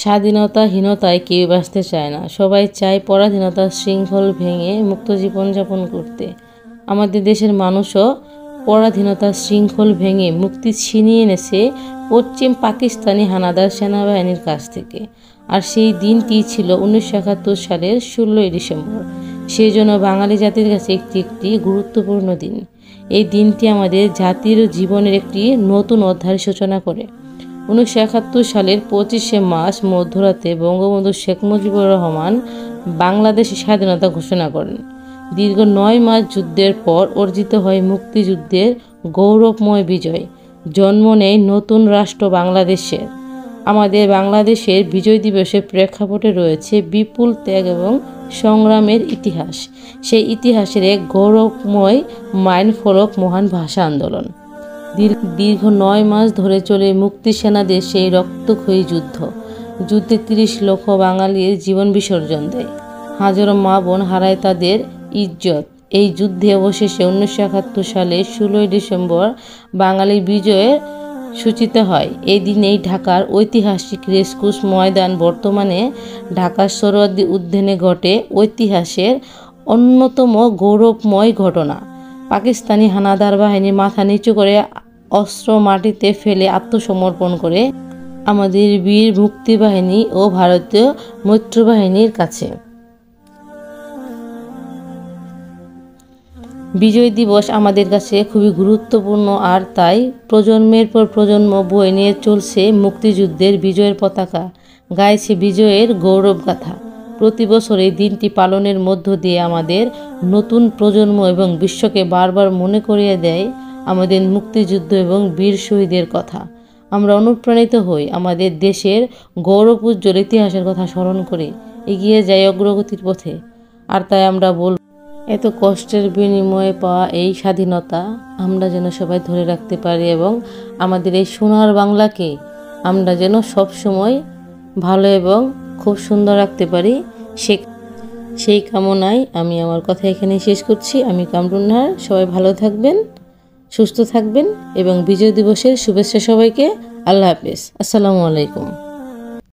স্বাধীনতাহীনতায় কেউ বাঁচতে চায় না। সবাই চায় পরাধীনতার শৃঙ্খল ভেঙে মুক্ত জীবনযাপন করতে। আমাদের দেশের মানুষও পরাধীনতার শৃঙ্খল ভেঙে মুক্তি ছিনিয়ে এনেছে পশ্চিম পাকিস্তানি হানাদার সেনাবাহিনীর কাছ থেকে। আর সেই দিনটি ছিল উনিশশো একাত্তর সালের ষোলোই ডিসেম্বর। সেই জন্য বাঙালি জাতির কাছে একটি একটি গুরুত্বপূর্ণ দিন। এই দিনটি আমাদের জাতির জীবনের একটি নতুন অধ্যায়ের সূচনা করে। উনিশশো একাত্তর সালের পঁচিশে মার্চ মধ্যরাতে বঙ্গবন্ধু শেখ মুজিবুর রহমান বাংলাদেশের স্বাধীনতা ঘোষণা করেন। দীর্ঘ নয় মাস যুদ্ধের পর অর্জিত হয় মুক্তিযুদ্ধের গৌরবময় বিজয়। জন্ম নেয় নতুন রাষ্ট্র বাংলাদেশের আমাদের বাংলাদেশের বিজয় দিবসের প্রেক্ষাপটে রয়েছে বিপুল ত্যাগ এবং সংগ্রামের ইতিহাস। সেই ইতিহাসের এক গৌরবময় মাইন ফলক মহান ভাষা আন্দোলন। দীর্ঘ নয় মাস ধরে চলে মুক্তি সেনাদের সেই রক্তক্ষয়ী যুদ্ধ। যুদ্ধে তিরিশ লক্ষ বাঙালির জীবন বিসর্জন দেয়। হাজারো মা বোন হারায় তাদের ইজ্জত। এই যুদ্ধে অবশেষে উনিশশো একাত্তর সালে ষোলোই ডিসেম্বর বাঙালির বিজয়ের সূচিত হয়। এই দিনেই ঢাকার ঐতিহাসিক রেসকুস ময়দান বর্তমানে ঢাকার সরোয়ার্দী উদ্যানে ঘটে ঐতিহাসের অন্যতম গৌরবময় ঘটনা। পাকিস্তানি হানাদার বাহিনী মাথা নিচু করে অস্ত্র মাটিতে ফেলে আত্মসমর্পণ করে আমাদের বীর মুক্তিবাহিনী ও ভারতীয় মৈত্রবাহিনীর কাছে। বিজয় দিবস আমাদের কাছে খুবই গুরুত্বপূর্ণ আর তাই প্রজন্মের পর প্রজন্ম বয়ে নিয়ে চলছে মুক্তিযুদ্ধের বিজয়ের পতাকা, গাইছে বিজয়ের গৌরব গাথা প্রতি বছর এই দিনটি পালনের মধ্য দিয়ে আমাদের নতুন প্রজন্ম এবং বিশ্বকে বারবার মনে করিয়ে দেয় আমাদের মুক্তিযুদ্ধ এবং বীর শহীদের কথা। আমরা অনুপ্রাণিত হই আমাদের দেশের গৌরব উজ্জ্বল ইতিহাসের কথা স্মরণ করে এগিয়ে যাই অগ্রগতির পথে। আর তাই আমরা বল এত কষ্টের বিনিময়ে পাওয়া এই স্বাধীনতা আমরা যেন সবাই ধরে রাখতে পারি এবং আমাদের এই সোনার বাংলাকে আমরা যেন সব সময় ভালো এবং খুব সুন্দর রাখতে পারি। সে সেই কামনায় আমি আমার কথা এখানে শেষ করছি। আমি কামরুন্নার সবাই ভালো থাকবেন। সুস্থ থাকবেন এবং বিজয় দিবসের শুভেচ্ছা সবাইকে। আল্লাহ হাফেজ। আসসালামু আলাইকুম।